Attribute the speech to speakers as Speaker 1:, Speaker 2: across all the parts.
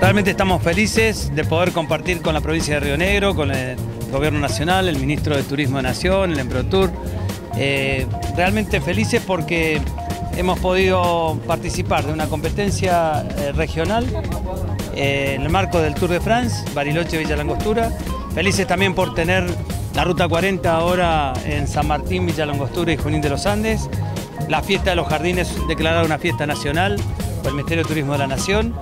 Speaker 1: realmente estamos felices de poder compartir con la provincia de Río Negro, con el Gobierno Nacional, el Ministro de Turismo de Nación, el Emprotur. Eh, realmente felices porque hemos podido participar de una competencia eh, regional eh, en el marco del Tour de France, Bariloche-Villa Langostura. Felices también por tener la Ruta 40 ahora en San Martín, Villa Langostura y Junín de los Andes. La fiesta de los jardines declarada una fiesta nacional por el Ministerio de Turismo de la Nación.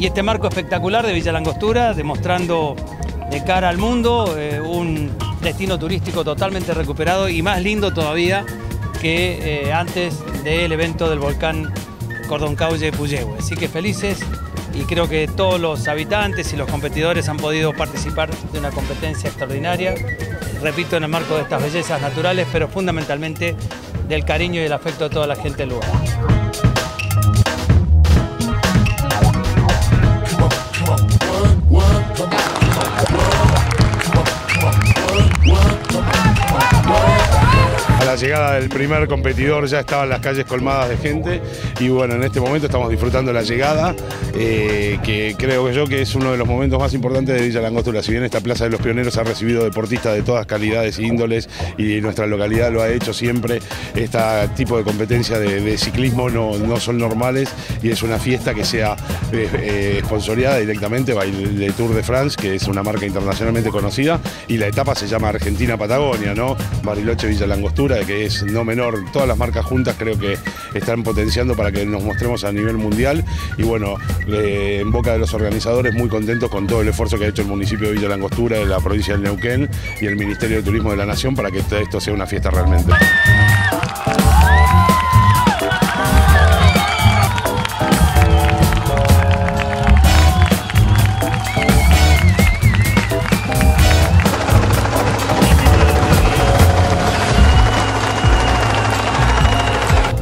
Speaker 1: Y este marco espectacular de Villa Langostura, demostrando de cara al mundo eh, un destino turístico totalmente recuperado y más lindo todavía que eh, antes del evento del volcán Cordoncauye Puyehue. Así que felices y creo que todos los habitantes y los competidores han podido participar de una competencia extraordinaria, repito, en el marco de estas bellezas naturales, pero fundamentalmente del cariño y el afecto de toda la gente del lugar.
Speaker 2: Llegada del primer competidor ya estaban las calles colmadas de gente y bueno, en este momento estamos disfrutando la llegada, eh, que creo que yo que es uno de los momentos más importantes de Villa Langostura. Si bien esta Plaza de los Pioneros ha recibido deportistas de todas calidades e índoles y nuestra localidad lo ha hecho siempre, este tipo de competencia de, ciclismo no, no, son normales y es una fiesta que sea eh, eh directamente by el Tour de France, que es una marca internacionalmente conocida, y la etapa se llama Argentina-Patagonia, ¿no? Bariloche Villa Langostura que es no menor. Todas las marcas juntas creo que están potenciando para que nos mostremos a nivel mundial. Y bueno, en boca de los organizadores, muy contentos con todo el esfuerzo que ha hecho el municipio de Villa Langostura, de la provincia del Neuquén y el Ministerio de Turismo de la Nación para que esto sea una fiesta realmente.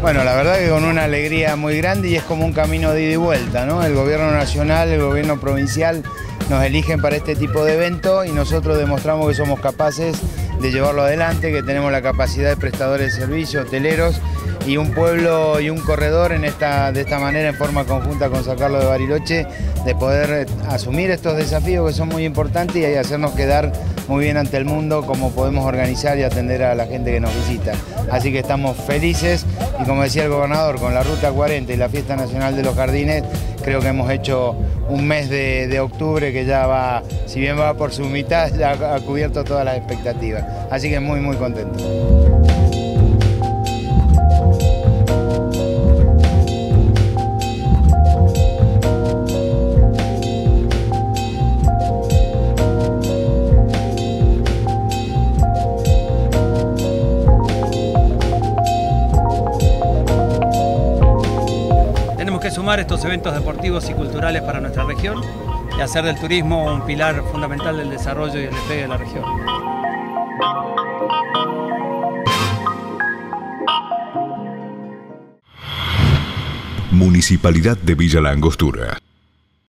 Speaker 3: Bueno, la verdad que con una alegría muy grande y es como un camino de ida y vuelta, ¿no? El gobierno nacional, el gobierno provincial nos eligen para este tipo de evento y nosotros demostramos que somos capaces de llevarlo adelante, que tenemos la capacidad de prestadores de servicios, hoteleros y un pueblo y un corredor en esta, de esta manera en forma conjunta con sacarlo de Bariloche, de poder asumir estos desafíos que son muy importantes y hacernos quedar muy bien ante el mundo como podemos organizar y atender a la gente que nos visita. Así que estamos felices y como decía el gobernador, con la Ruta 40 y la Fiesta Nacional de los Jardines, creo que hemos hecho un mes de, octubre que ya va, si bien va por su mitad, ya ha cubierto todas las expectativas. Así que muy, muy contento.
Speaker 1: Estos eventos deportivos y culturales para nuestra región y hacer del turismo un pilar fundamental del desarrollo y el despegue de la región.
Speaker 4: Municipalidad de Villa La Angostura.